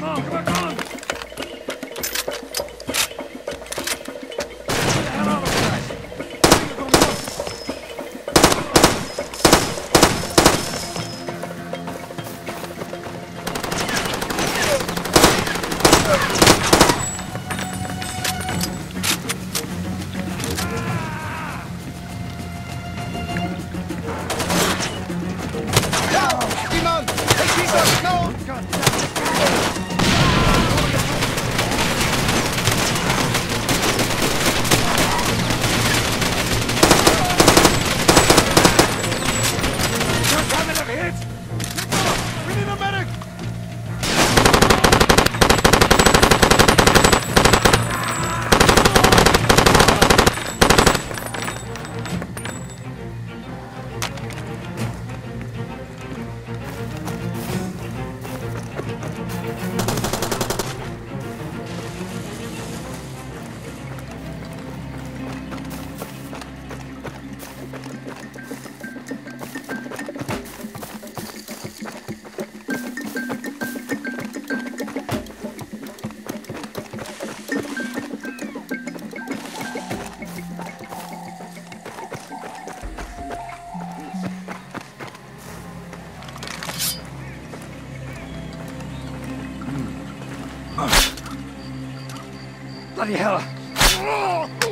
Come on! Bloody hell.